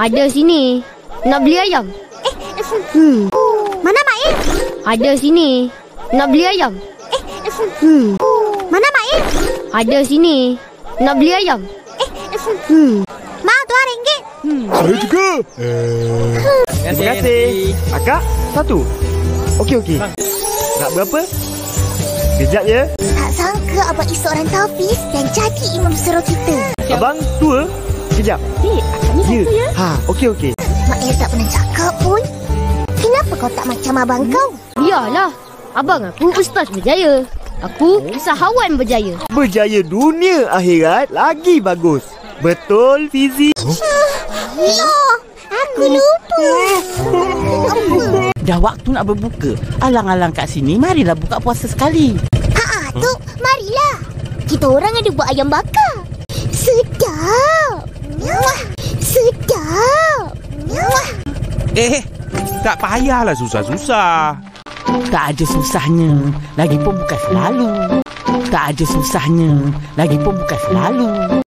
Ada sini. Nak beli ayam? Eh, hmm. Mana Mak Im? Ada sini. Nak beli ayam? Eh, hmm. Mana Mak Im? Ada sini. Nak beli ayam? Eh, hmm. Mak, tu ringgit. Hmm. Saya juga. Eh. Terima kasih. Akak, satu. Okey, okey. Nak berapa? Kejap ya. Tak sangka Abang Is seorang Tafiz dan jadi imam suruh kita. Abang, dua. Kejap. Eh, akaknya Ya. satu ya. Ha, okey, okey. Mak El tak pernah cakap pun. Kenapa kau tak macam abang kau? Biarlah. Abang aku ustaz berjaya. Aku usahawan berjaya. Berjaya dunia akhirat lagi bagus. Betul, Fizi? Ya, aku lupa. Dah waktu nak berbuka. Alang-alang kat sini, marilah buka puasa sekali. Ha, tu, marilah. Kita orang ada buat ayam bakar. Sedap. Eh, tak payahlah susah-susah. Tak ada susahnya. Lagipun bukan selalu. Tak ada susahnya. Lagipun bukan selalu.